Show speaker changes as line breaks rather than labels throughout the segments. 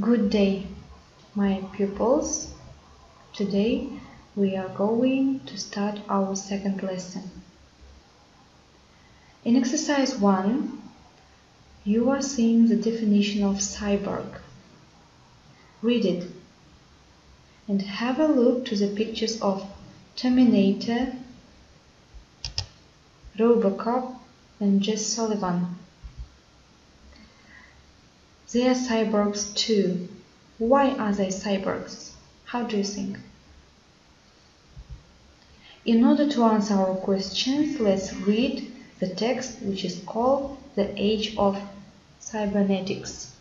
Good day, my pupils. Today we are going to start our second lesson. In exercise 1, you are seeing the definition of cyborg. Read it and have a look to the pictures of Terminator, Robocop and Jess Sullivan. They are cyborgs too. Why are they cyborgs? How do you think? In order to answer our questions, let's read the text which is called The Age of Cybernetics.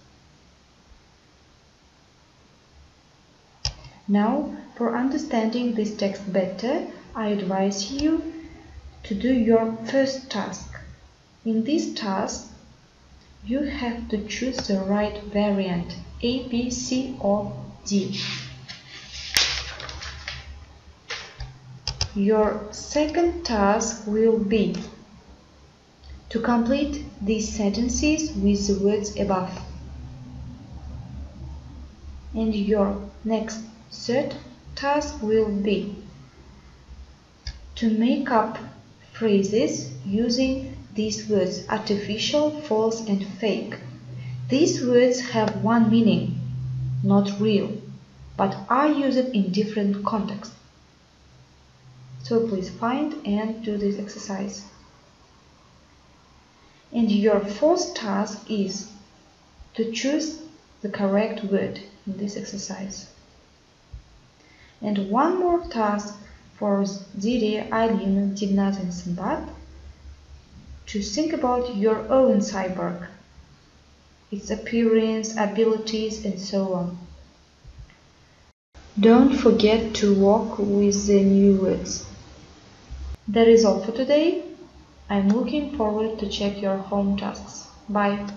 Now, for understanding this text better, I advise you to do your first task. In this task, you have to choose the right variant A, B, C or D. Your second task will be to complete these sentences with the words above. And your next third task will be to make up phrases using these words artificial, false and fake. These words have one meaning, not real, but are used in different contexts. So please find and do this exercise. And your fourth task is to choose the correct word in this exercise. And one more task for Ziri, Eileen, Dignaz and Simbat to think about your own cyborg, its appearance, abilities, and so on. Don't forget to work with the new words. That is all for today. I'm looking forward to check your home tasks. Bye.